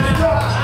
Yeah.